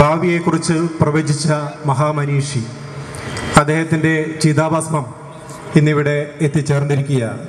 ഭാവിയെക്കുറിച്ച് പ്രവചിച്ച മഹാമനീഷി അദ്ദേഹത്തിന്റെ ചിതാഭസ്മം ഇന്നിവിടെ എത്തിച്ചേർന്നിരിക്കുകയാണ്.